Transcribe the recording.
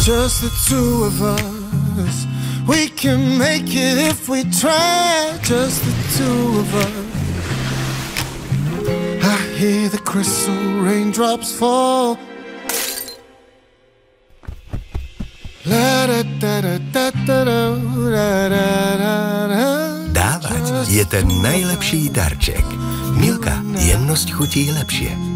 Just the two of us. We can make it if we try. Just the two of us. I hear the crystal raindrops fall. Dávať je ten najlepší darček. Milka, jemnosť chutí lepšie.